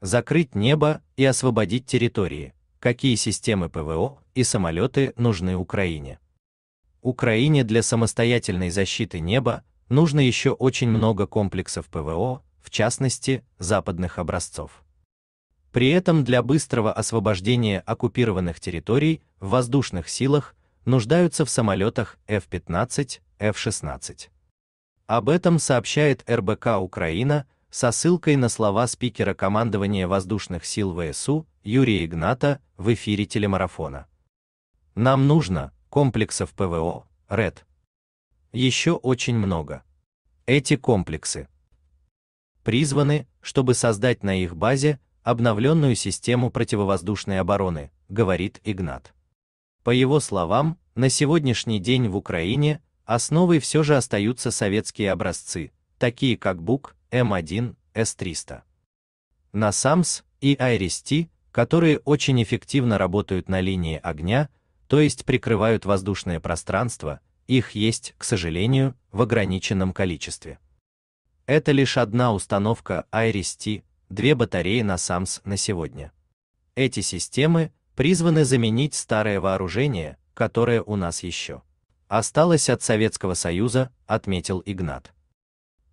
закрыть небо и освободить территории. Какие системы ПВО и самолеты нужны Украине? Украине для самостоятельной защиты неба нужно еще очень много комплексов ПВО, в частности, западных образцов. При этом для быстрого освобождения оккупированных территорий в воздушных силах нуждаются в самолетах F-15, F-16. Об этом сообщает РБК Украина со ссылкой на слова спикера командования воздушных сил ВСУ Юрия Игната в эфире телемарафона. Нам нужно комплексов ПВО, РЭД. Еще очень много. Эти комплексы призваны, чтобы создать на их базе обновленную систему противовоздушной обороны, говорит Игнат. По его словам, на сегодняшний день в Украине основой все же остаются советские образцы, такие как БУК, М1, С300. На САМС и Айрис-Т, которые очень эффективно работают на линии огня, то есть прикрывают воздушное пространство, их есть, к сожалению, в ограниченном количестве. Это лишь одна установка Iris-T, две батареи на САМС на сегодня. Эти системы призваны заменить старое вооружение, которое у нас еще осталось от Советского Союза, отметил Игнат.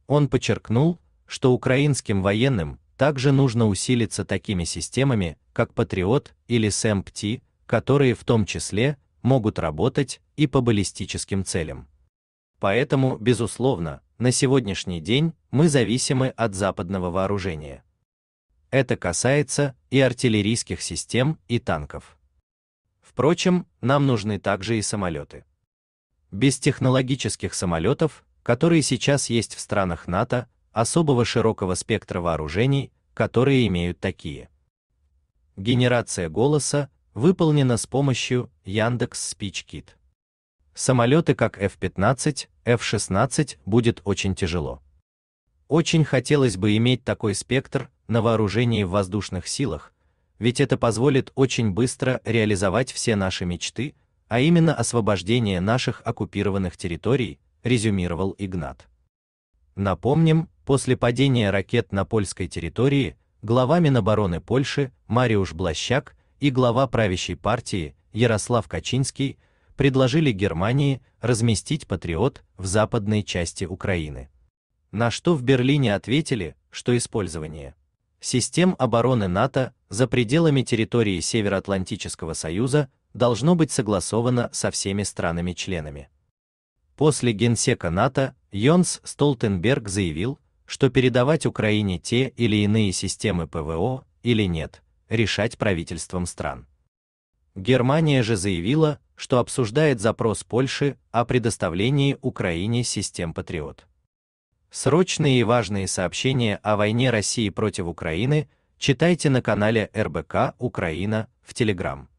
Он подчеркнул, что украинским военным также нужно усилиться такими системами, как Патриот или СМПТ, которые в том числе могут работать и по баллистическим целям. Поэтому, безусловно, на сегодняшний день мы зависимы от западного вооружения. Это касается и артиллерийских систем, и танков. Впрочем, нам нужны также и самолеты. Без технологических самолетов, которые сейчас есть в странах НАТО, особого широкого спектра вооружений, которые имеют такие. Генерация голоса выполнена с помощью Яндекс SpeechKit. Самолеты как F-15, F-16 будет очень тяжело. Очень хотелось бы иметь такой спектр на вооружении в воздушных силах, ведь это позволит очень быстро реализовать все наши мечты, а именно освобождение наших оккупированных территорий, резюмировал Игнат. Напомним, после падения ракет на польской территории глава Минобороны Польши Мариуш Блащак и глава правящей партии Ярослав Качинский предложили Германии разместить Патриот в западной части Украины. На что в Берлине ответили, что использование систем обороны НАТО за пределами территории Североатлантического Союза должно быть согласовано со всеми странами-членами. После генсека НАТО Йонс Столтенберг заявил, что передавать Украине те или иные системы ПВО или нет, решать правительствам стран. Германия же заявила, что обсуждает запрос Польши о предоставлении Украине систем Патриот. Срочные и важные сообщения о войне России против Украины читайте на канале РБК Украина в Телеграм.